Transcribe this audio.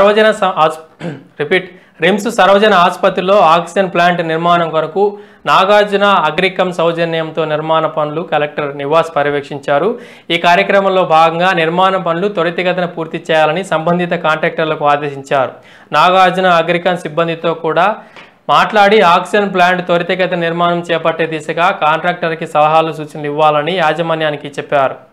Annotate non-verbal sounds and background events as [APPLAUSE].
సర్వజన స- repeat [CLEARS THROAT] RIMS సర్వజన ఆసుపత్రిలో ఆక్సిజన్ ప్లాంట్ నిర్మాణం కొరకు నాగార్జున అగ్రికమ్ సౌజన్యంతో నిర్మాణ పనులు కలెక్టర్ నివాస్ పర్యవేక్షించారు. ఈ కార్యక్రమంలో భాగంగా నిర్మాణ పనులు త్వరితగతిన పూర్తి చేయాలని సంబంధిత కాంట్రాక్టర్లకు ఆదేశించారు. నాగార్జున అగ్రికమ్ సిబ్బందితో కూడా మాట్లాడి ఆక్సిజన్ ప్లాంట్ త్వరితగతిన నిర్మాణం చేపట్టే దిశగా కాంట్రాక్టర్కి సలహాలు సూచనలు ఇవ్వాలని యాజమాన్యానికి చెప్పారు.